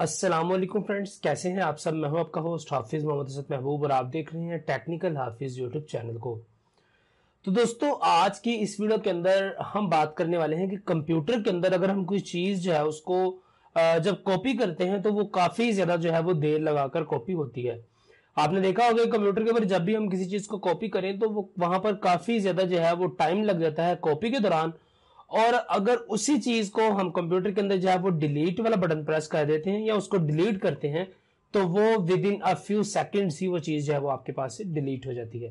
वालेकुम फ्रेंड्स, कैसे हैं आप सब? मैं हूँ आपका होस्ट हाफिज मोहम्मद असद महबूब और आप देख रहे हैं टेक्निकल हाफिज यूट्यूब चैनल को। तो दोस्तों, आज की इस वीडियो के अंदर हम बात करने वाले हैं कि कंप्यूटर के अंदर अगर हम कोई चीज़ जो है उसको जब कॉपी करते हैं तो वो काफ़ी ज़्यादा जो है वो देर लगाकर कॉपी होती है। आपने देखा होगा कंप्यूटर के ऊपर जब भी हम किसी चीज़ को कॉपी करें तो वो वहाँ पर काफ़ी ज़्यादा जो है वो टाइम लग जाता है कॉपी के दौरान। और अगर उसी चीज़ को हम कंप्यूटर के अंदर जो है वो डिलीट वाला बटन प्रेस कर देते हैं या उसको डिलीट करते हैं तो वो within a few second ही वो चीज़ जो है वो आपके पास से डिलीट हो जाती है।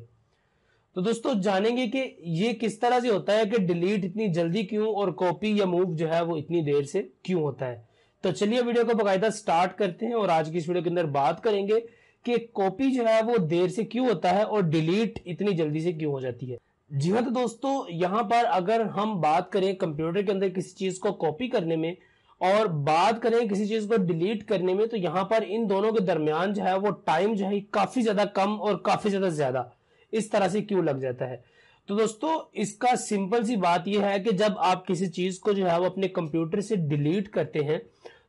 तो दोस्तों, जानेंगे कि ये किस तरह से होता है कि डिलीट इतनी जल्दी क्यों और कॉपी या मूव जो है वो इतनी देर से क्यों होता है। तो चलिए वीडियो को बकायदा स्टार्ट करते हैं और आज की इस वीडियो के अंदर बात करेंगे कि कॉपी जो है वो देर से क्यों होता है और डिलीट इतनी जल्दी से क्यों हो जाती है। जी हाँ तो दोस्तों, यहाँ पर अगर हम बात करें कंप्यूटर के अंदर किसी चीज़ को कॉपी करने में और बात करें किसी चीज़ को डिलीट करने में तो यहाँ पर इन दोनों के दरमियान जो है वो टाइम जो है काफ़ी ज़्यादा कम और काफ़ी ज़्यादा ज़्यादा इस तरह से क्यों लग जाता है। तो दोस्तों, इसका सिंपल सी बात यह है कि जब आप किसी चीज़ को जो है वो अपने कंप्यूटर से डिलीट करते हैं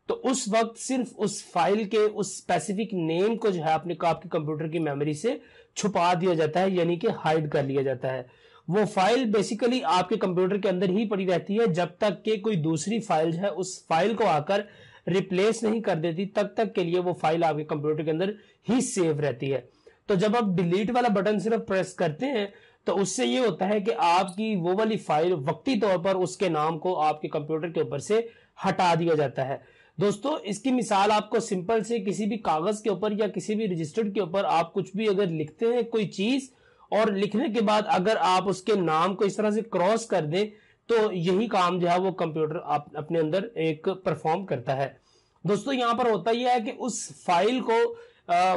तो उस वक्त सिर्फ़ उस फ़ाइल के उस स्पेसिफिक नेम को जो है अपने आपके कंप्यूटर की मेमोरी से छुपा दिया जाता है, यानी कि हाइड कर लिया जाता है। वो फ़ाइल बेसिकली आपके कंप्यूटर के अंदर ही पड़ी रहती है, जब तक के कोई दूसरी फ़ाइल है, उस फ़ाइल को आकर रिप्लेस नहीं कर देती, तब तक के लिए वो फ़ाइल आपके कंप्यूटर के अंदर ही सेव रहती है। तो जब आप डिलीट वाला बटन सिर्फ़ प्रेस करते हैं तो उससे ये होता है कि आपकी वो वाली फ़ाइल वक्ती तौर पर उसके नाम को आपके कंप्यूटर के ऊपर से हटा दिया जाता है। दोस्तों, इसकी मिसाल आपको सिंपल से किसी भी कागज़ के ऊपर या किसी भी रजिस्टर्ड के ऊपर आप कुछ भी अगर लिखते हैं कोई चीज़ और लिखने के बाद अगर आप उसके नाम को इस तरह से क्रॉस कर दें तो यही काम जो है वो कंप्यूटर आप अपने अंदर एक परफॉर्म करता है। दोस्तों, यहाँ पर होता यह है कि उस फ़ाइल को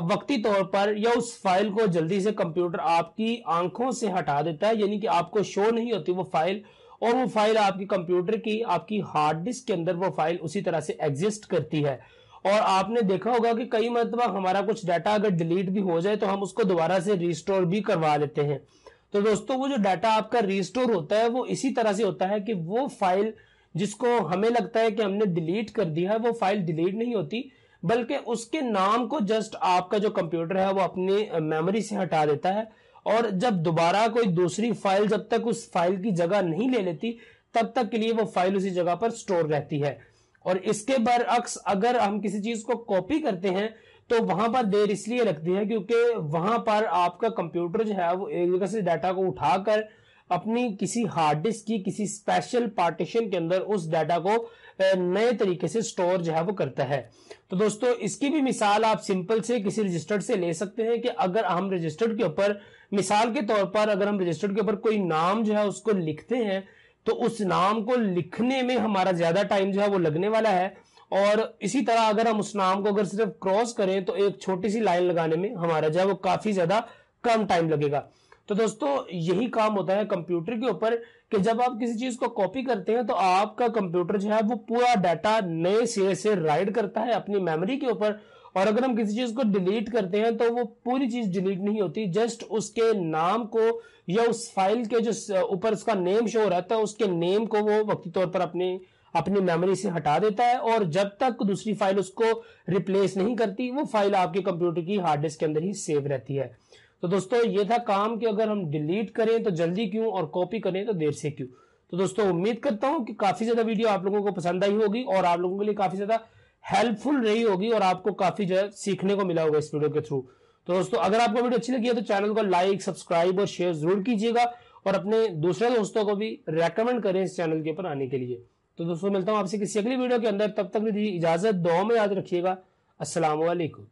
वक्ती तौर पर या उस फ़ाइल को जल्दी से कंप्यूटर आपकी आँखों से हटा देता है, यानी कि आपको शो नहीं होती वो फ़ाइल और वो फ़ाइल आपकी कंप्यूटर की, आपकी हार्ड डिस्क के अंदर वो फ़ाइल उसी तरह से एग्जिस्ट करती है। और आपने देखा होगा कि कई मतलब हमारा कुछ डाटा अगर डिलीट भी हो जाए तो हम उसको दोबारा से रिस्टोर भी करवा लेते हैं। तो दोस्तों, वो जो डाटा आपका रिस्टोर होता है, वो इसी तरह से होता है कि वो फ़ाइल जिसको हमें लगता है कि हमने डिलीट कर दिया है, वो फ़ाइल डिलीट नहीं होती, बल्कि उसके नाम को जस्ट आपका जो कंप्यूटर है, वो अपनी मेमोरी से हटा देता है। और जब दोबारा कोई दूसरी फ़ाइल जब तक उस फ़ाइल की जगह नहीं ले लेती, तब तक के लिए वो फ़ाइल उसी जगह पर स्टोर रहती है। और इसके बरअक्स अगर हम किसी चीज़ को कॉपी करते हैं तो वहाँ पर देर इसलिए लगती है क्योंकि वहाँ पर आपका कंप्यूटर जो है, वो एक जगह से डाटा को उठाकर अपनी किसी हार्ड डिस्क की किसी स्पेशल पार्टीशन के अंदर उस डाटा को नए तरीके से स्टोर जो है, वो करता है। तो दोस्तों, इसकी भी मिसाल आप सिंपल से किसी रजिस्टर्ड से ले सकते हैं कि अगर हम रजिस्टर्ड के ऊपर, मिसाल के तौर पर अगर हम रजिस्टर्ड के ऊपर कोई नाम जो है, उसको लिखते हैं तो उस नाम को लिखने में हमारा ज़्यादा टाइम जो है वो लगने वाला है। और इसी तरह अगर हम उस नाम को अगर सिर्फ़ क्रॉस करें तो एक छोटी सी लाइन लगाने में हमारा जो है वो काफ़ी ज़्यादा कम टाइम लगेगा। तो दोस्तों, यही काम होता है कंप्यूटर के ऊपर कि जब आप किसी चीज़ को कॉपी करते हैं तो आपका कंप्यूटर जो है वो पूरा डाटा नए सिरे से राइड करता है अपनी मेमोरी के ऊपर। और अगर हम किसी चीज़ को डिलीट करते हैं तो वो पूरी चीज़ डिलीट नहीं होती, जस्ट उसके नाम को या उस फ़ाइल के जो ऊपर उसका नेम शो रहता है, उसके नेम को वो वक्ती तौर पर अपनी अपनी मेमोरी से हटा देता है, और जब तक दूसरी फ़ाइल उसको रिप्लेस नहीं करती, वो फ़ाइल आपके कंप्यूटर की हार्ड डिस्क के अंदर ही सेव रहती है। तो दोस्तों, ये था काम कि अगर हम डिलीट करें तो जल्दी क्यों, और कॉपी करें तो देर से क्यों? तो दोस्तों, उम्मीद करता हूँ कि काफ़ी ज़्यादा वीडियो आप लोगों को पसंद आई होगी, और आप लोगों के लिए काफ़ी ज़्यादा हेल्पफुल रही होगी और आपको काफ़ी जो है सीखने को मिला होगा इस वीडियो के थ्रू तो दोस्तों, अगर आपको वीडियो अच्छी लगी है तो चैनल को लाइक सब्सक्राइब और शेयर ज़रूर कीजिएगा और अपने दूसरे दोस्तों को भी रेकमेंड करें इस चैनल के ऊपर आने के लिए। तो दोस्तों, मिलता हूँ आपसे किसी अगली वीडियो के अंदर। तब तक दीजिए इजाज़त दो में याद रखिएगा। असलम